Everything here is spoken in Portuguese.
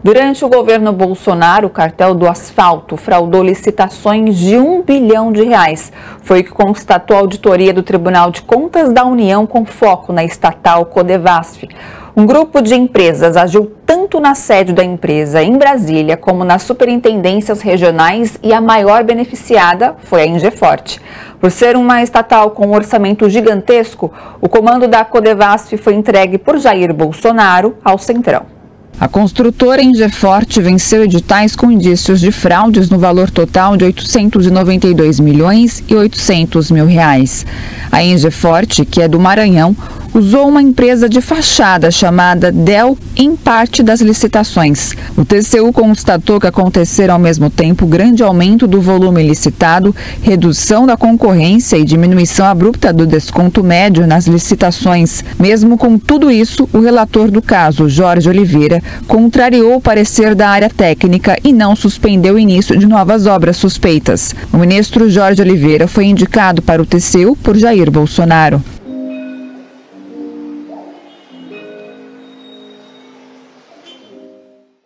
Durante o governo Bolsonaro, o cartel do asfalto fraudou licitações de um bilhão de reais. Foi o que constatou a auditoria do Tribunal de Contas da União com foco na estatal Codevasf. Um grupo de empresas agiu tanto na sede da empresa em Brasília como nas superintendências regionais e a maior beneficiada foi a Ingeforte. Por ser uma estatal com um orçamento gigantesco, o comando da Codevasf foi entregue por Jair Bolsonaro ao Centrão. A construtora Engeforte venceu editais com indícios de fraudes no valor total de 892 milhões e 800 mil reais. A Engeforte, que é do Maranhão, usou uma empresa de fachada chamada Dell em parte das licitações. O TCU constatou que aconteceram ao mesmo tempo grande aumento do volume licitado, redução da concorrência e diminuição abrupta do desconto médio nas licitações. Mesmo com tudo isso, o relator do caso, Jorge Oliveira, contrariou o parecer da área técnica e não suspendeu o início de novas obras suspeitas. O ministro Jorge Oliveira foi indicado para o TCU por Jair Bolsonaro.